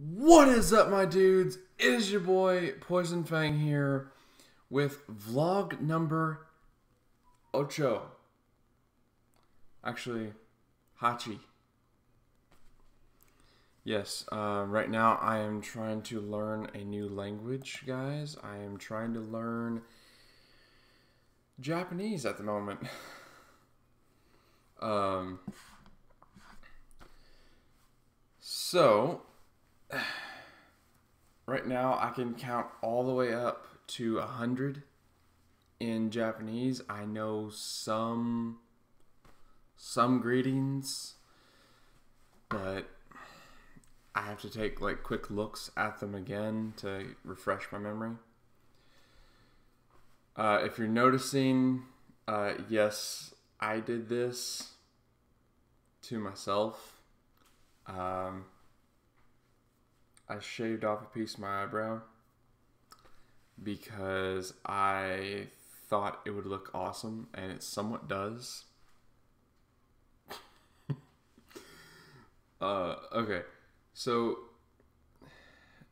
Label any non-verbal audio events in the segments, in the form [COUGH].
What is up, my dudes? It is your boy Poison Fang here with vlog number ocho. Actually, Hachi. Yes, uh, right now I am trying to learn a new language, guys. I am trying to learn Japanese at the moment. [LAUGHS] um, so, [SIGHS] right now I can count all the way up to a hundred in Japanese. I know some some greetings, but I have to take like quick looks at them again to refresh my memory. Uh, if you're noticing, uh, yes, I did this to myself. Um, I shaved off a piece of my eyebrow because I thought it would look awesome, and it somewhat does. [LAUGHS] uh, okay, so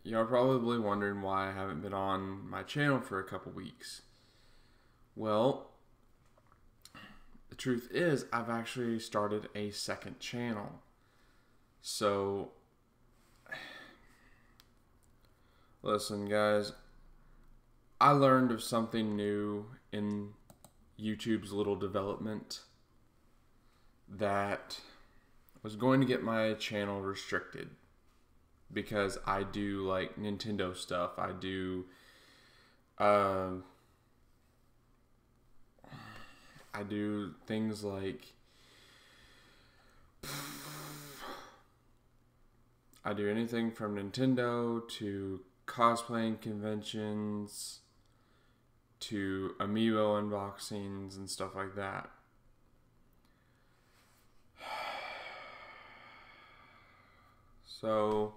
you're probably wondering why I haven't been on my channel for a couple weeks. Well, the truth is, I've actually started a second channel. So, listen, guys, I learned of something new in YouTube's little development that was going to get my channel restricted because I do like Nintendo stuff. I do um I do things like I do anything from Nintendo to cosplaying conventions to amiibo unboxings and stuff like that. [SIGHS] So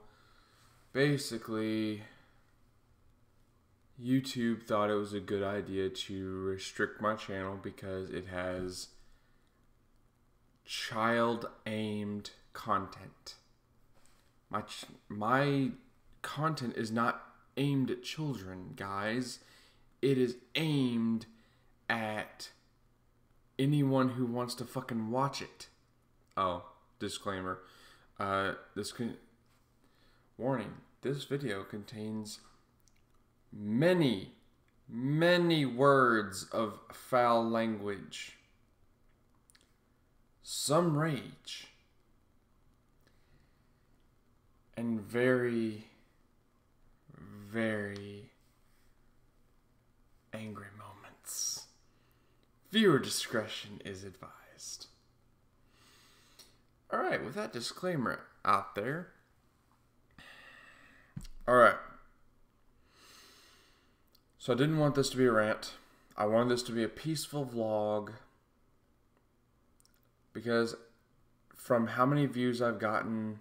basically, YouTube thought it was a good idea to restrict my channel because it has child aimed content. My ch- my content is not aimed at children, guys. It is aimed at anyone who wants to fucking watch it. Oh, disclaimer. Uh, this con- warning. This video contains many, many words of foul language, some rage, and very, very angry moments. Viewer discretion is advised. Alright, with that disclaimer out there. Alright. So I didn't want this to be a rant. I wanted this to be a peaceful vlog because from how many views I've gotten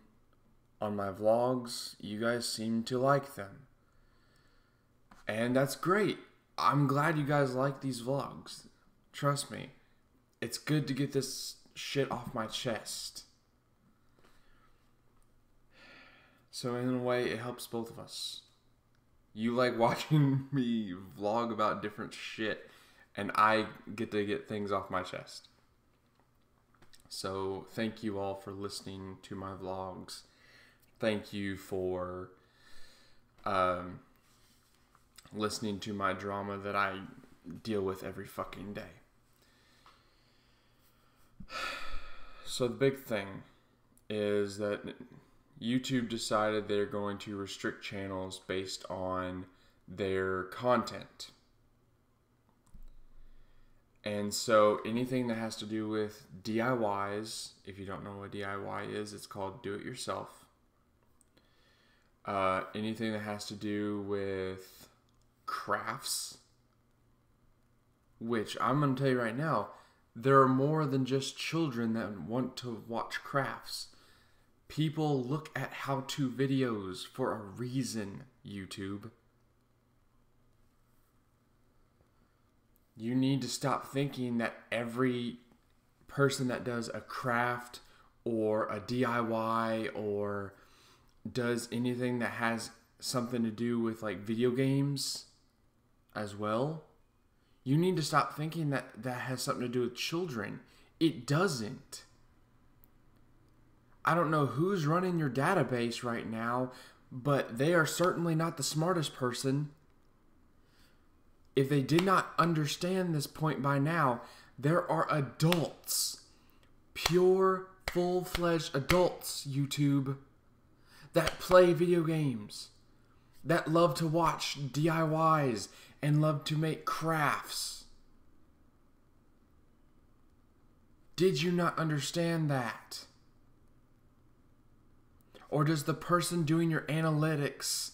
on my vlogs, you guys seem to like them. And that's great. I'm glad you guys like these vlogs. Trust me. It's good to get this shit off my chest. So in a way, it helps both of us. You like [LAUGHS] watching me vlog about different shit, and I get to get things off my chest. So thank you all for listening to my vlogs. Thank you for um, listening to my drama that I deal with every fucking day. [SIGHS] So the big thing is that YouTube decided they're going to restrict channels based on their content. And so anything that has to do with DIYs, if you don't know what DIY is, it's called do it yourself. Uh, anything that has to do with crafts, which I'm going to tell you right now, there are more than just children that want to watch crafts. People look at how to videos for a reason, YouTube. You need to stop thinking that every person that does a craft or a DIY or does anything that has something to do with like video games as well, you need to stop thinking that that has something to do with children. It doesn't. I don't know who's running your database right now, but they are certainly not the smartest person. If they did not understand this point by now, there are adults, pure, full fledged adults, YouTube, that play video games, that love to watch DIYs and love to make crafts. Did you not understand that? Or does the person doing your analytics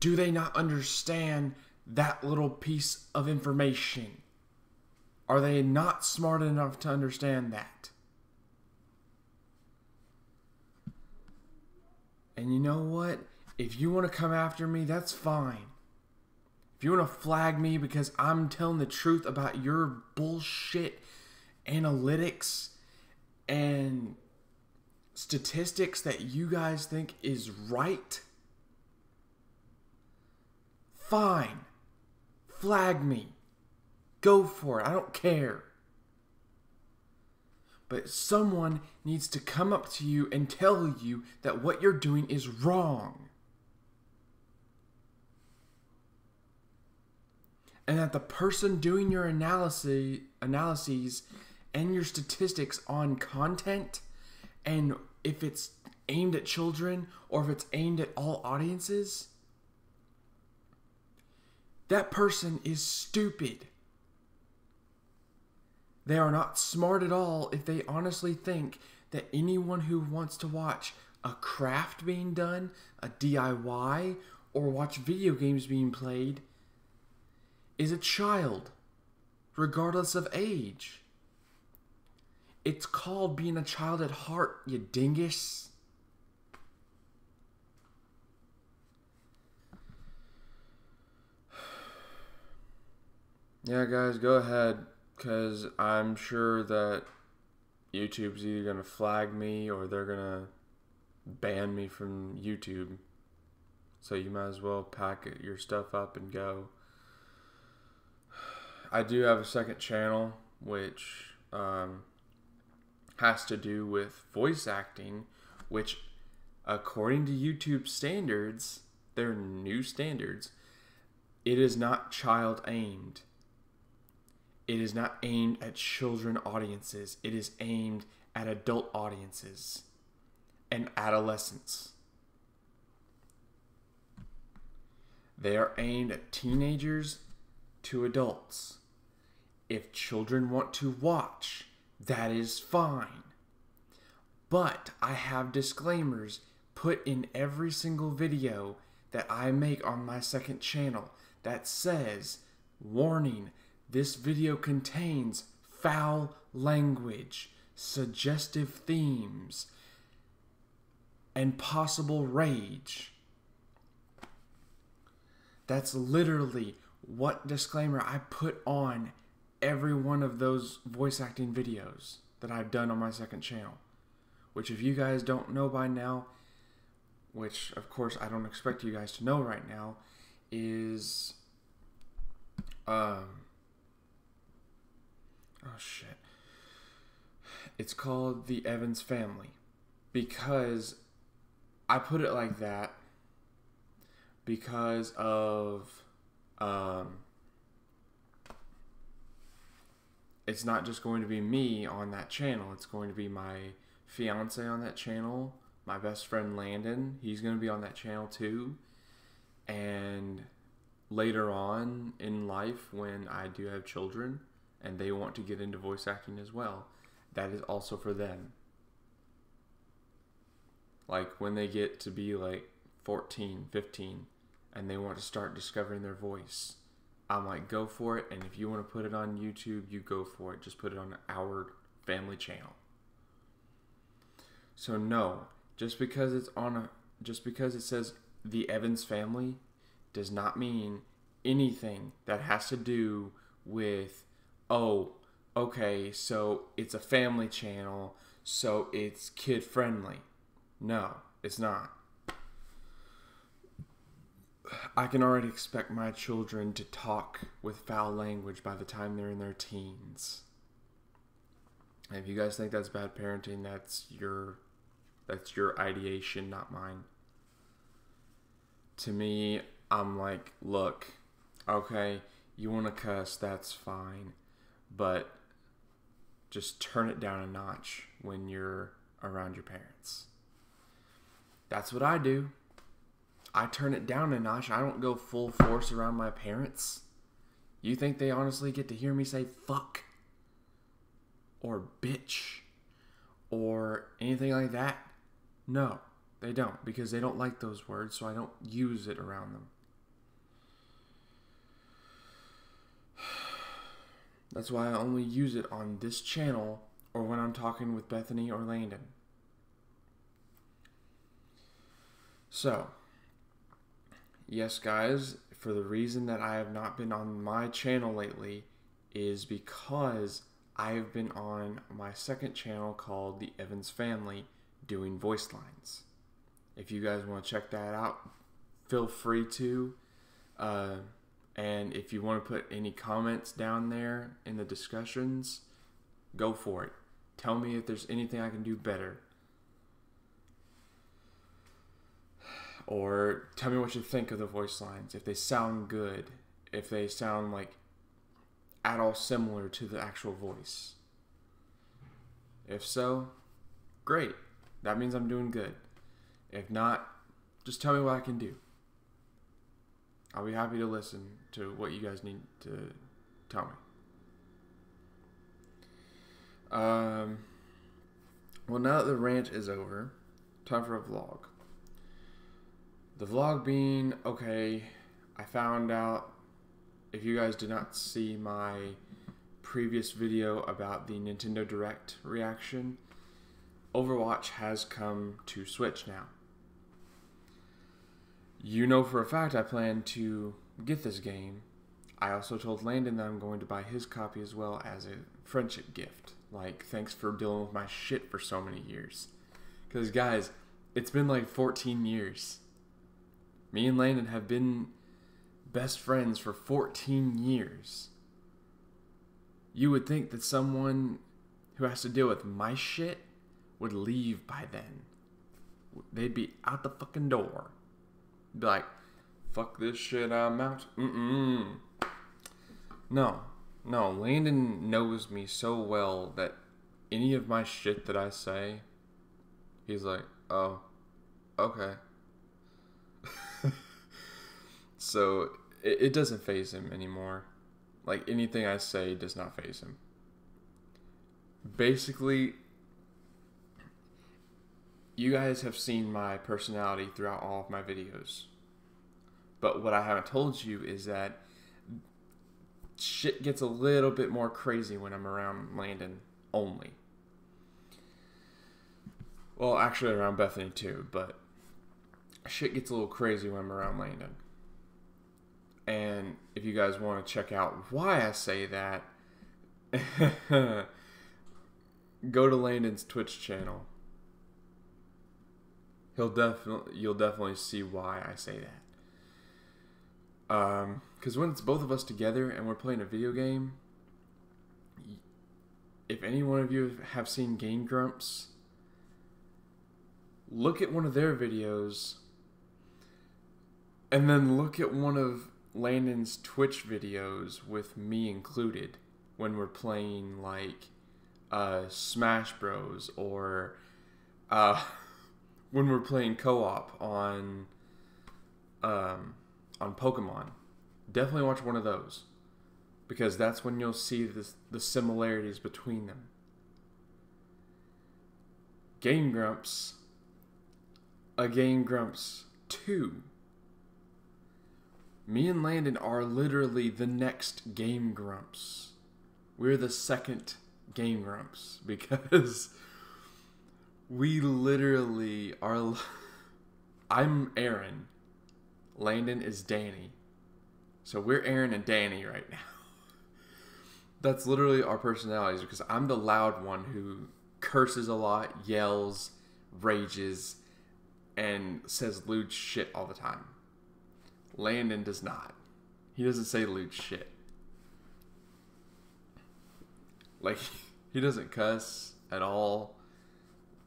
do they not understand that little piece of information? Are they not smart enough to understand that? And you know what? If you want to come after me, that's fine. If you want to flag me because I'm telling the truth about your bullshit analytics and statistics that you guys think is right, fine. Flag me. Go for it. I don't care. But someone needs to come up to you and tell you that what you're doing is wrong. And that the person doing your analysis analyses and your statistics on content and if it's aimed at children or if it's aimed at all audiences that person is stupid. They are not smart at all if they honestly think that anyone who wants to watch a craft being done, a DIY, or watch video games being played is a child, regardless of age. It's called being a child at heart, you dingus. Yeah, guys, go ahead, because I'm sure that YouTube's either going to flag me or they're going to ban me from YouTube. So you might as well pack your stuff up and go. I do have a second channel, which um, has to do with voice acting, which, according to YouTube standards, their new standards, it is not child aimed. It is not aimed at children audiences. It is aimed at adult audiences and adolescents. They are aimed at teenagers to adults. If children want to watch, that is fine. But I have disclaimers put in every single video that I make on my second channel that says, warning, this video contains foul language, suggestive themes, and possible rage. That's literally what disclaimer I put on every one of those voice acting videos that I've done on my second channel. Which, if you guys don't know by now, which of course I don't expect you guys to know right now, is um oh shit. It's called the Evans family because I put it like that because of um it's not just going to be me on that channel. It's going to be my fiance on that channel, my best friend Landon. He's going to be on that channel too. And later on in life, when I do have children and they want to get into voice acting as well, that is also for them. Like when they get to be like 14, 15, and they want to start discovering their voice I'm like, go for it. And if you want to put it on YouTube, you go for it. Just put it on our family channel. So no, just because it's on a, just because it says the Evans family, does not mean anything that has to do with, oh, okay, so it's a family channel, so it's kid friendly. No, it's not. I can already expect my children to talk with foul language by the time they're in their teens. And if you guys think that's bad parenting, that's your that's your ideation, not mine. To me, I'm like, look, okay, you want to cuss, that's fine, but just turn it down a notch when you're around your parents. That's what I do. I turn it down a notch. I don't go full force around my parents. You think they honestly get to hear me say fuck or bitch or anything like that? No, they don't because they don't like those words, so I don't use it around them. That's why I only use it on this channel or when I'm talking with Bethany or Landon. So, yes, guys, for the reason that I have not been on my channel lately is because I have been on my second channel called The Evans Family doing voice lines. If you guys want to check that out, feel free to. Uh, and if you want to put any comments down there in the discussions, go for it. Tell me if there's anything I can do better. Or tell me what you think of the voice lines. If they sound good, if they sound like at all similar to the actual voice. If so, great. That means I'm doing good. If not, just tell me what I can do. I'll be happy to listen to what you guys need to tell me. Um, well, now that the rant is over, time for a vlog. The vlog being okay, I found out if you guys did not see my previous video about the Nintendo Direct reaction, Overwatch has come to Switch now. You know for a fact I plan to get this game. I also told Landon that I'm going to buy his copy as well as a friendship gift. Like, thanks for dealing with my shit for so many years. Because, guys, it's been like 14 years. Me and Landon have been best friends for 14 years. You would think that someone who has to deal with my shit would leave by then. They'd be out the fucking door. Be like, fuck this shit, I'm out. Mm-mm. No. No, Landon knows me so well that any of my shit that I say, he's like, oh, okay. So it, it doesn't phase him anymore. Like anything I say does not phase him. Basically, you guys have seen my personality throughout all of my videos. But what I haven't told you is that shit gets a little bit more crazy when I'm around Landon only. Well, actually around Bethany too, but shit gets a little crazy when I'm around Landon. And if you guys want to check out why I say that, [LAUGHS] go to Landon's Twitch channel he'll definitely you'll definitely see why I say that. Um, because when it's both of us together and we're playing a video game, if any one of you have seen Game Grumps, look at one of their videos, and then look at one of Landon's Twitch videos with me included when we're playing like uh, Smash Bros or uh, [LAUGHS] when we're playing co-op on um, on Pokemon. Definitely watch one of those because that's when you'll see this, the similarities between them. Game Grumps, a Game Grumps 2. Me and Landon are literally the next Game Grumps. We're the second Game Grumps [LAUGHS] because we literally are. I'm Arin. Landon is Danny. So we're Arin and Danny right now. [LAUGHS] That's literally our personalities because I'm the loud one who curses a lot, yells, rages, and says lewd shit all the time. Landon does not. He doesn't say lewd shit. Like, [LAUGHS] he doesn't cuss at all.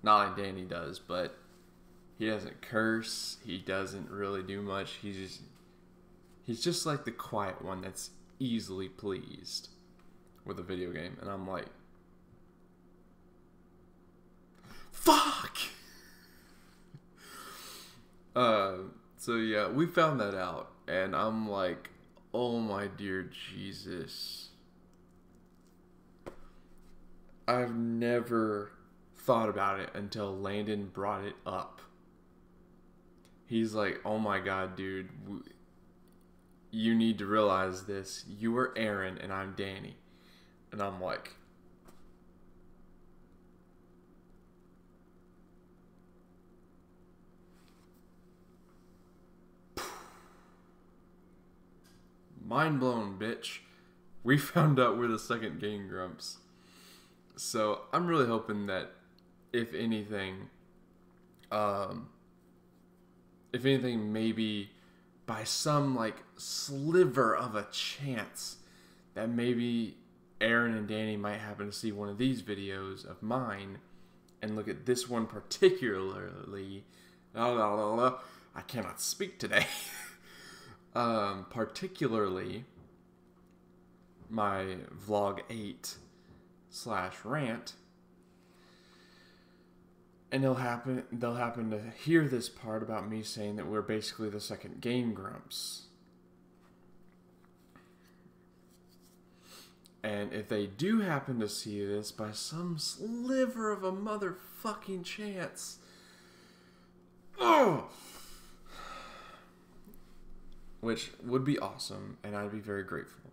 Not like Danny does, but he doesn't curse. He doesn't really do much. He's just, he's just like the quiet one that's easily pleased with a video game. And I'm like, fuck! [LAUGHS] uh, so yeah, we found that out. And I'm like, oh my dear Jesus. I've never thought about it until Landon brought it up. He's like, "Oh my god, dude, you need to realize this. You are Arin and I'm Danny." And I'm like, mind blown, bitch. We [LAUGHS] found out we're the second Game Grumps. So I'm really hoping that, if anything, um, if anything, maybe by some like sliver of a chance that maybe Arin and Danny might happen to see one of these videos of mine and look at this one particularly. [LAUGHS] I cannot speak today. [LAUGHS] um, particularly my vlog 8 slash rant. And they'll happen they'll happen to hear this part about me saying that we're basically the second game grumps. And if they do happen to see this by some sliver of a motherfucking chance oh which would be awesome and i'd be very grateful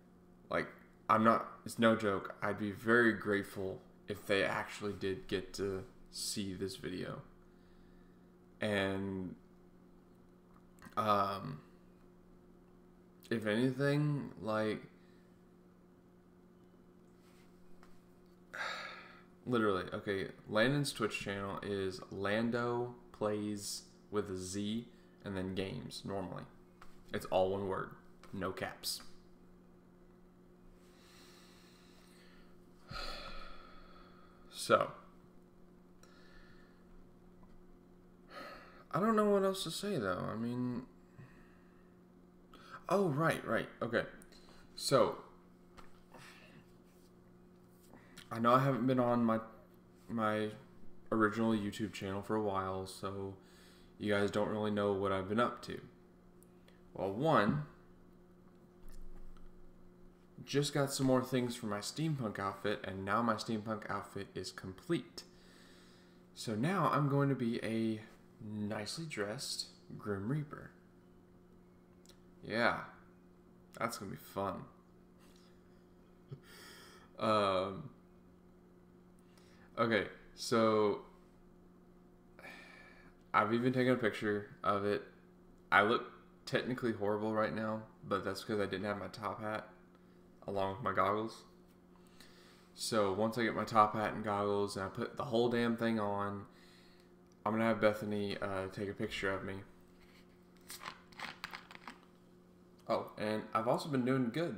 like I'm not. It's no joke. I'd be very grateful if they actually did get to see this video. And um, if anything, like [SIGHS] literally, okay. Landon's Twitch channel is Lando plays with a Z and then games normally. It's all one word, no caps. [SIGHS] So, I don't know what else to say though. I mean, oh, right, right. Okay. So, I know I haven't been on my my original YouTube channel for a while, so you guys don't really know what I've been up to. Well, one, just got some more things for my steampunk outfit, and now my steampunk outfit is complete. So now I'm going to be a nicely dressed Grim Reaper. Yeah, that's gonna be fun. [LAUGHS] um, okay, so I've even taken a picture of it. I look technically horrible right now, but that's because I didn't have my top hat along with my goggles. So once I get my top hat and goggles and I put the whole damn thing on, I'm gonna have Bethany uh, take a picture of me. Oh, and I've also been doing good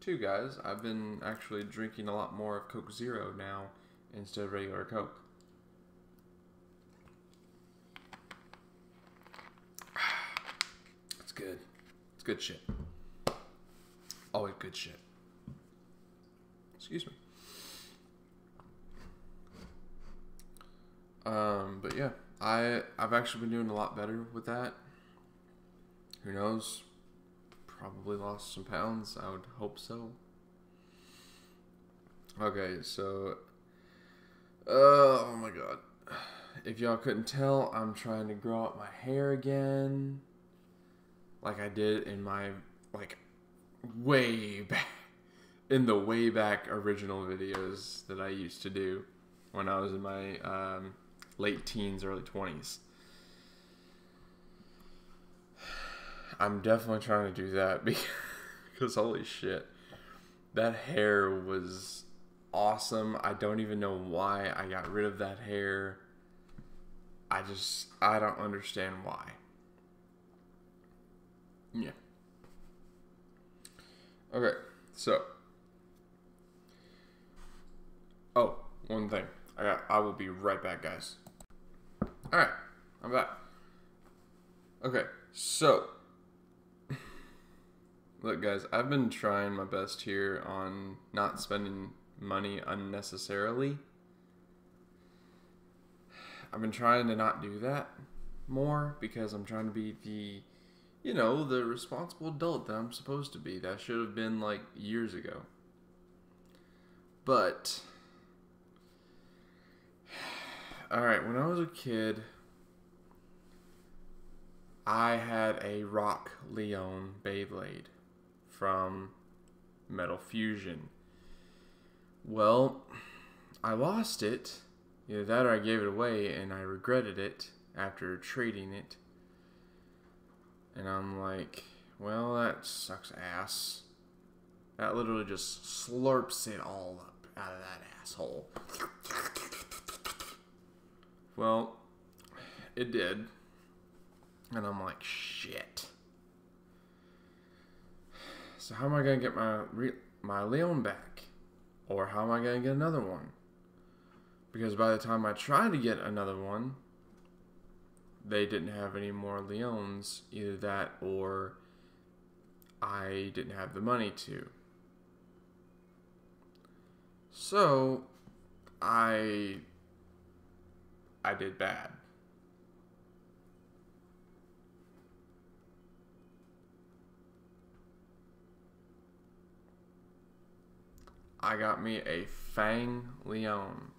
too, guys. I've been actually drinking a lot more of Coke Zero now instead of regular Coke. It's good. It's good shit. Always good shit. Excuse me. Um, but yeah, I I've actually been doing a lot better with that. Who knows? Probably lost some pounds. I would hope so. Okay, so uh, oh my god. If y'all couldn't tell, I'm trying to grow out my hair again. Like I did in my like way back in the way back original videos that I used to do when I was in my um, late teens, early 20s. I'm definitely trying to do that [LAUGHS] because holy shit, that hair was awesome. I don't even know why I got rid of that hair. I just I don't understand why. Yeah. Okay, so Oh, one thing. I got I will be right back, guys. Alright, I'm back. Okay, so [LAUGHS] look guys, I've been trying my best here on not spending money unnecessarily. I've been trying to not do that more because I'm trying to be the, you know, the responsible adult that I'm supposed to be. That should have been like years ago. But, [SIGHS] alright, when I was a kid, I had a Rock Leone Beyblade from Metal Fusion. Well, I lost it. Either that or I gave it away and I regretted it after trading it. And I'm like, well, that sucks ass. That literally just slurps it all up out of that asshole. Well, it did. And I'm like, shit. So how am I gonna get my my Leone back? Or how am I going to get another one? Because by the time I try to get another one, they didn't have any more Leones. Either that or I didn't have the money to. So I I did bad. I got me a Fang Leone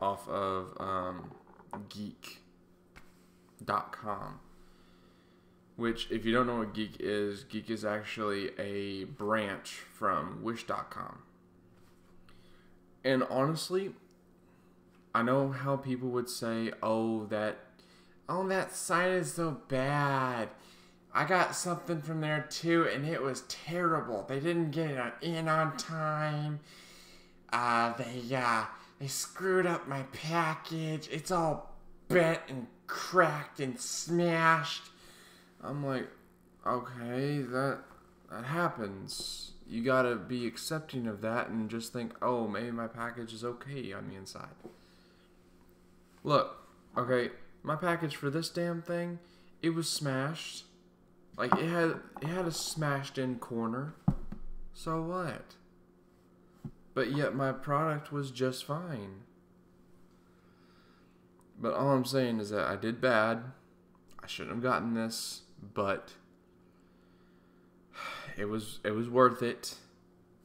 off of um, Geek.com. Which, if you don't know what Geek is, Geek is actually a branch from Wish.com. And honestly, I know how people would say, "Oh, that, oh, that site is so bad." I got something from there too, and it was terrible. They didn't get it in on time. Uh, they uh, they screwed up my package. It's all bent and cracked and smashed. I'm like, okay, that that happens. You gotta be accepting of that and just think, oh, maybe my package is okay on the inside. Look, okay, my package for this damn thing, it was smashed like it had it had a smashed in corner. So what? But yet my product was just fine. But all I'm saying is that I did bad. I shouldn't have gotten this, but it was it was worth it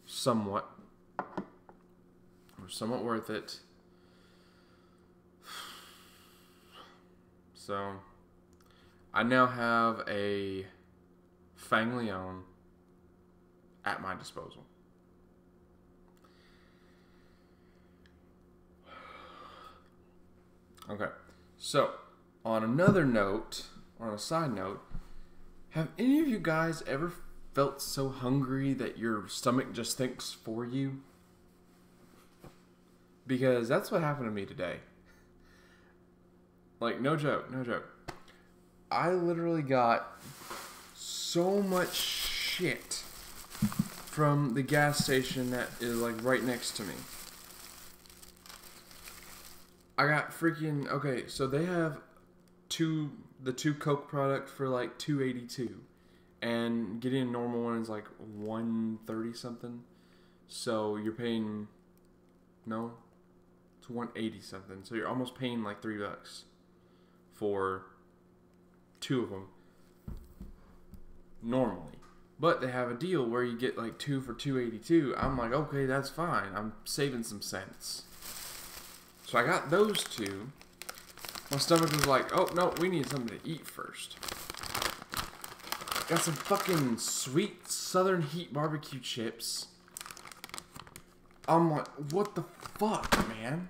somewhat. It was somewhat worth it. [SIGHS] So I now have a Fang Leone at my disposal. Okay, so on another note, or on a side note, have any of you guys ever felt so hungry that your stomach just thinks for you? Because that's what happened to me today. Like, no joke, no joke. I literally got so much shit from the gas station that is like right next to me. I got freaking okay, so they have two the two Coke product for like 282 and getting a normal one is like 130 something. So you're paying no, it's 180 something. So you're almost paying like 3 bucks for two of them normally. But they have a deal where you get like two for 282. I'm like, okay, that's fine. I'm saving some cents. So I got those two. My stomach was like, oh no, we need something to eat first. Got some fucking sweet southern heat barbecue chips. I'm like, what the fuck, man?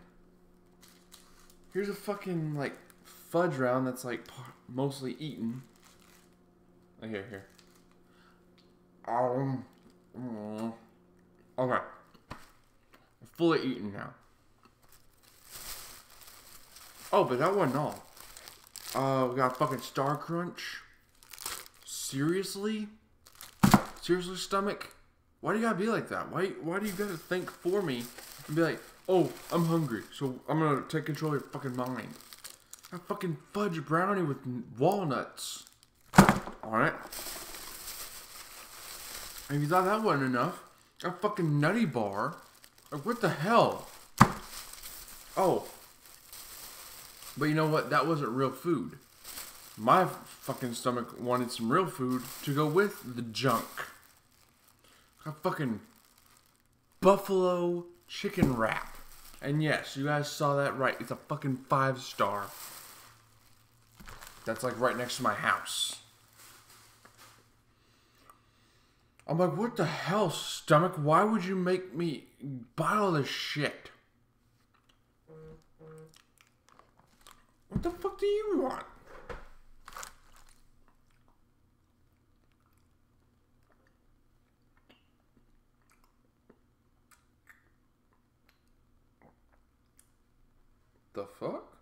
Here's a fucking like fudge round that's like mostly eaten. Oh, here, here. Um, mm, Okay. Fully eaten now. Oh, but that wasn't all. Uh, we got fucking Star Crunch. Seriously? Seriously, stomach? Why do you gotta be like that? Why why do you gotta think for me and be like, oh, I'm hungry, so I'm gonna take control of your fucking mind. A fucking fudge brownie with walnuts. Alright. And you thought that wasn't enough, a fucking nutty bar. Like what the hell? Oh. But you know what? That wasn't real food. My fucking stomach wanted some real food to go with the junk. A fucking buffalo chicken wrap. And yes, you guys saw that right. It's a fucking five star. That's like right next to my house. I'm like, what the hell, stomach? Why would you make me buy all this shit? What the fuck do you want? The fuck?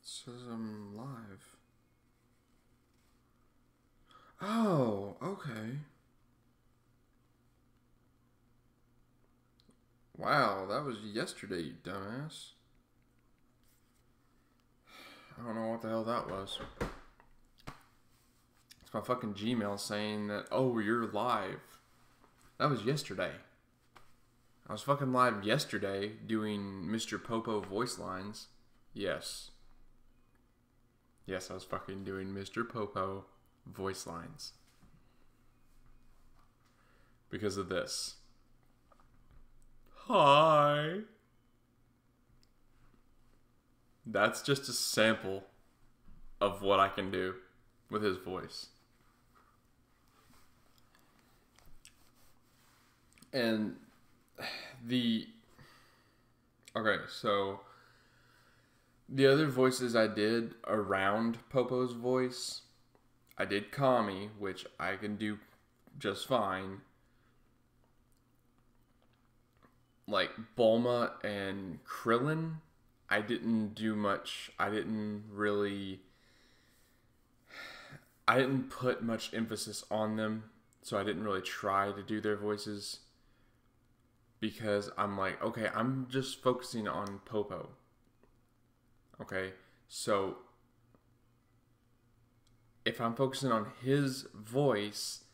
Says I'm live. Oh, okay. Wow, that was yesterday, you dumbass. I don't know what the hell that was. It's my fucking Gmail saying that, oh, you're live. That was yesterday. I was fucking live yesterday doing Mr. Popo voice lines. Yes. Yes, I was fucking doing Mr. Popo voice lines. Because of this. Hi. That's just a sample of what I can do with his voice. And the okay, so the other voices I did around Popo's voice, I did Kami, which I can do just fine. Like Bulma and Krillin, I didn't do much. I didn't really. I didn't put much emphasis on them, so I didn't really try to do their voices because I'm like, okay, I'm just focusing on Popo. Okay, so if I'm focusing on his voice,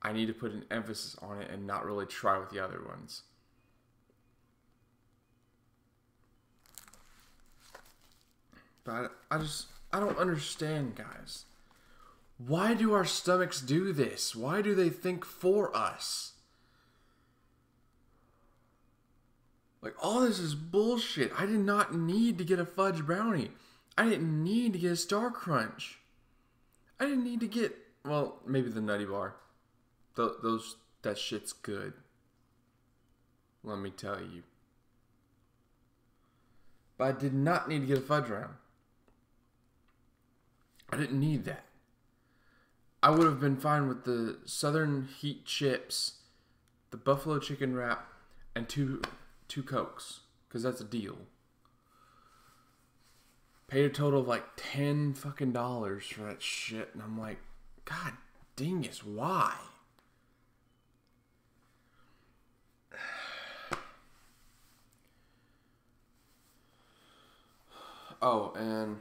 I need to put an emphasis on it and not really try with the other ones. But I, I just, I don't understand, guys. Why do our stomachs do this? Why do they think for us? Like, all this is bullshit. I did not need to get a fudge brownie. I didn't need to get a Star Crunch. I didn't need to get, well, maybe the Nutty Bar. Th- those, that shit's good. Let me tell you. But I did not need to get a fudge round. I didn't need that. I would have been fine with the Southern Heat chips, the buffalo chicken wrap, and two two cokes because that's a deal. Paid a total of like ten fucking dollars for that shit, and I'm like, God dingus, why? [SIGHS] Oh, and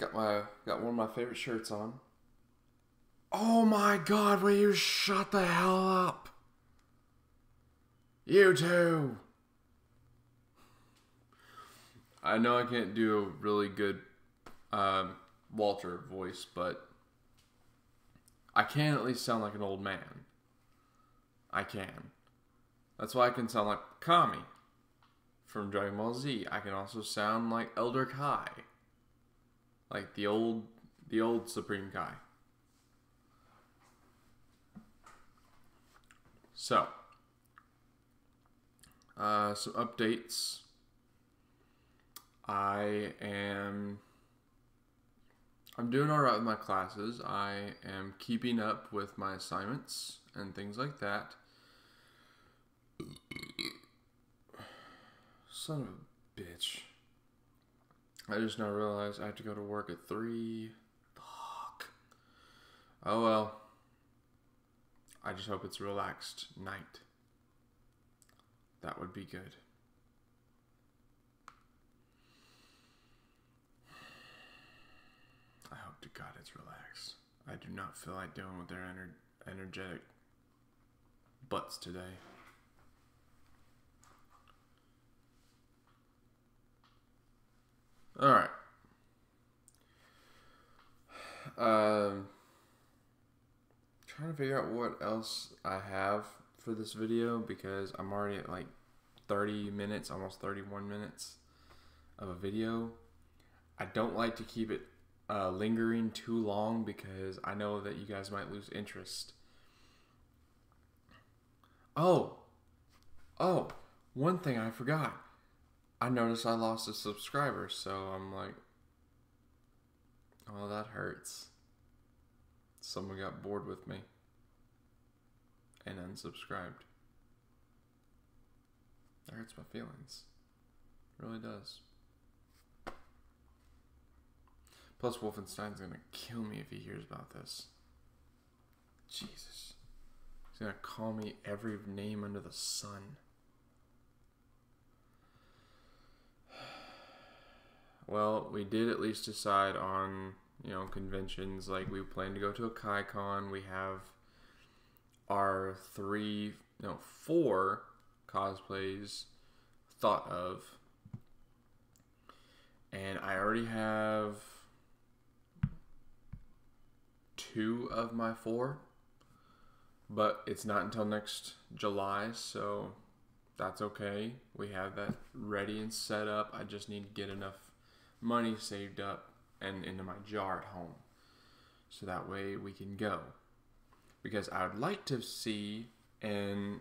got my got one of my favorite shirts on. Oh my god, will you shut the hell up? You too. I know I can't do a really good um, Walter voice, but I can at least sound like an old man. I can. That's why I can sound like Kami from Dragon Ball Z. I can also sound like Elder Kai, like the old, the old Supreme Kai. So, uh, some updates I am I'm doing all right with my classes. I am keeping up with my assignments and things like that. Son of a bitch. I just now realized I have to go to work at 3. Fuck. Oh well. I just hope it's a relaxed night. That would be good. I hope to God it's relaxed. I do not feel like dealing with their ener- energetic butts today. All right. Um, trying to figure out what else I have for this video because I'm already at like 30 minutes, almost 31 minutes of a video. I don't like to keep it uh, lingering too long because I know that you guys might lose interest. Oh, oh, one thing I forgot. I noticed I lost a subscriber, so I'm like, oh, that hurts. Someone got bored with me and unsubscribed. That hurts my feelings. It really does. Plus, Wolfenstein's gonna kill me if he hears about this. Jesus. He's gonna call me every name under the sun. Well, we did at least decide on, you know, conventions. Like, we plan to go to a KaiCon. We have our three, no, four cosplays thought of. And I already have two of my four, but it's not until next July, so that's okay. We have that ready and set up. I just need to get enough money saved up and into my jar at home so that way we can go. Because I would like to see and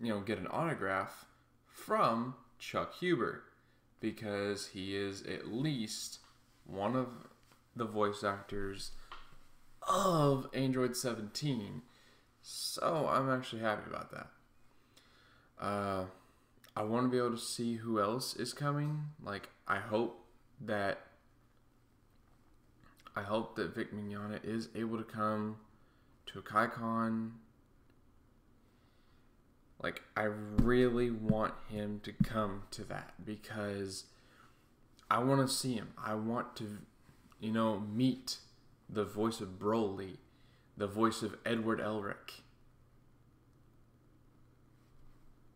you know get an autograph from Chuck Huber because he is at least one of the voice actors of Android 17. So I'm actually happy about that. Uh, I want to be able to see who else is coming. Like, I hope that I hope that Vic Mignogna is able to come to a KaiCon. Like, I really want him to come to that because I want to see him. I want to, you know, meet the voice of Broly, the voice of Edward Elric.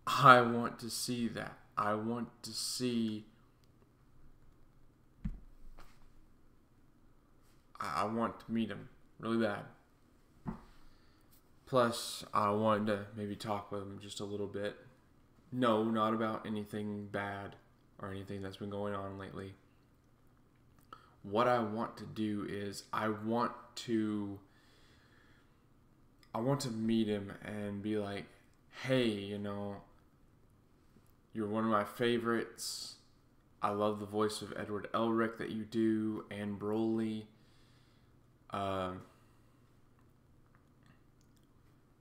I want to see that. I want to see. I want to meet him really bad. Plus, I wanted to maybe talk with him just a little bit. No, not about anything bad or anything that's been going on lately what I want to do is I want to I want to meet him and be like, "Hey, you know, you're one of my favorites. I love the voice of Edward Elric that you do and Broly. Uh,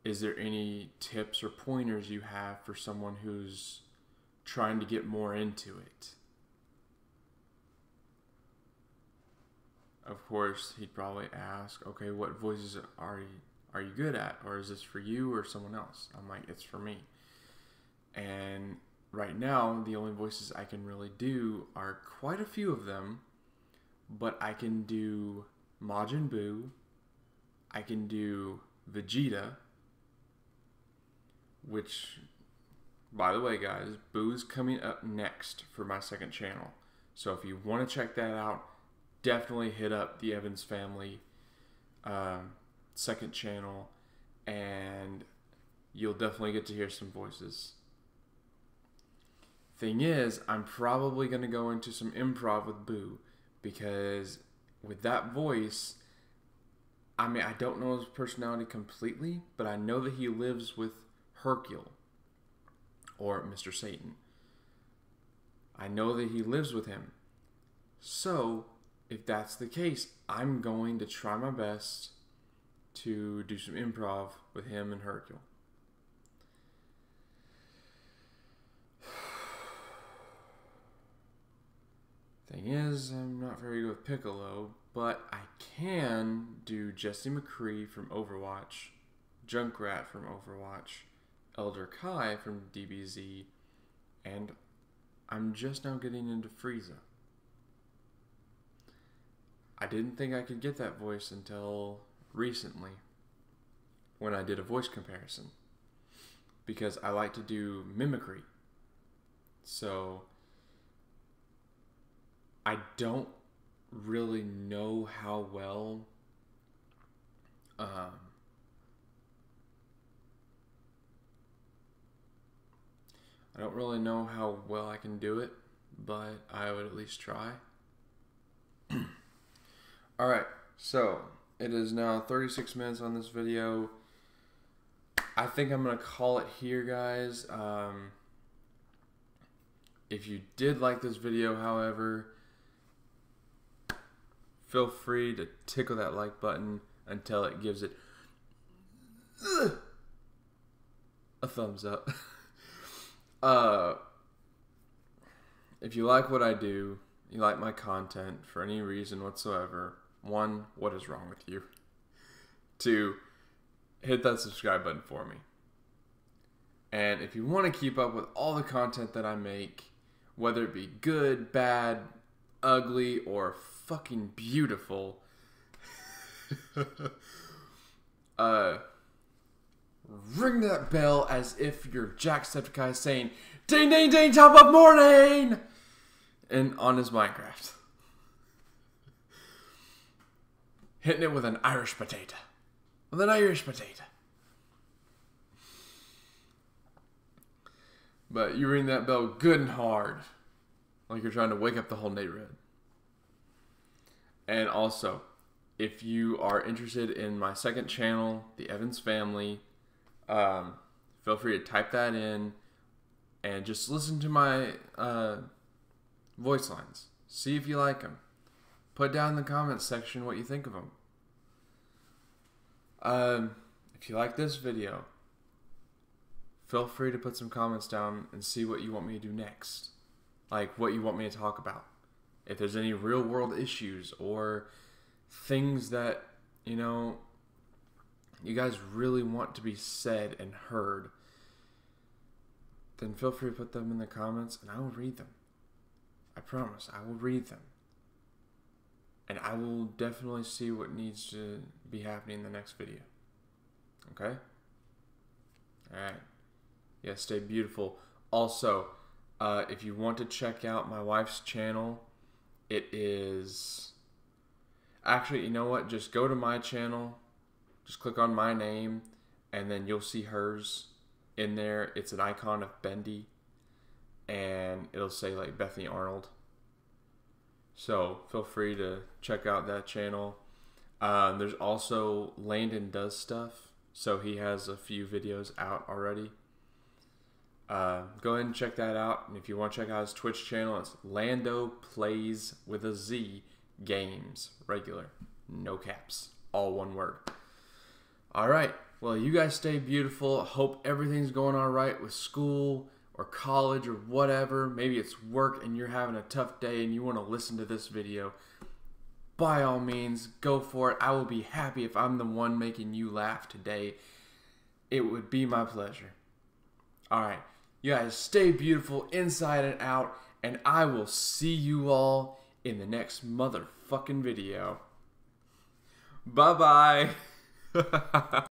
is there any tips or pointers you have for someone who's trying to get more into it?" of course, he'd probably ask, okay, what voices are you, are you good at? Or is this for you or someone else? I'm like, it's for me. And right now, the only voices I can really do are quite a few of them, but I can do Majin Buu, I can do Vegeta, which, by the way, guys, Buu's coming up next for my second channel. So if you want to check that out, definitely hit up the Evans family um, second channel, and you'll definitely get to hear some voices. Thing is, I'm probably going to go into some improv with Buu because with that voice, I mean, I don't know his personality completely, but I know that he lives with Hercule or Mr. Satan. I know that he lives with him. So, if that's the case, I'm going to try my best to do some improv with him and Hercule. Thing is, I'm not very good with Piccolo, but I can do Jesse McCree from Overwatch, Junkrat from Overwatch, Elder Kai from DBZ, and I'm just now getting into Frieza. I didn't think I could get that voice until recently when I did a voice comparison because I like to do mimicry. So I don't really know how well um, I don't really know how well I can do it, but I would at least try. [CLEARS THROAT] All right, so it is now 36 minutes on this video. I think I'm gonna call it here, guys. Um, if you did like this video, however, feel free to tickle that like button until it gives it a thumbs up. [LAUGHS] uh, if you like what I do, you like my content for any reason whatsoever, one, what is wrong with you? Two, hit that subscribe button for me. And if you want to keep up with all the content that I make, whether it be good, bad, ugly, or fucking beautiful. [LAUGHS] uh, ring that bell as if you're Jacksepticeye saying, Ding, ding, ding, top of morning! And on his Minecraft. [LAUGHS] Hitting it with an Irish potato. With an Irish potato. But you ring that bell good and hard. Like you're trying to wake up the whole neighborhood. And also, if you are interested in my second channel, The Evans Family, um, feel free to type that in and just listen to my uh, voice lines. See if you like them. Put down in the comments section what you think of them. Um, if you like this video, feel free to put some comments down and see what you want me to do next. Like what you want me to talk about if there's any real world issues or things that, you know, you guys really want to be said and heard, then feel free to put them in the comments and I will read them. I promise, I will read them. And I will definitely see what needs to be happening in the next video. Okay? Alright. Yeah, stay beautiful. Also, uh, if you want to check out my wife's channel, it is actually, you know what? Just go to my channel, just click on my name, and then you'll see hers in there. It's an icon of Bendy, and it'll say like Bethany Arnold. So feel free to check out that channel. Um, there's also Landon does stuff, so he has a few videos out already. Uh, go ahead and check that out. And if you want to check out his Twitch channel, it's Lando Plays with a Z Games. Regular. No caps. All one word. All right. Well, you guys stay beautiful. Hope everything's going all right with school or college or whatever. Maybe it's work and you're having a tough day and you want to listen to this video. By all means, go for it. I will be happy if I'm the one making you laugh today. It would be my pleasure. All right. You guys stay beautiful inside and out, and I will see you all in the next motherfucking video. Bye bye. [LAUGHS]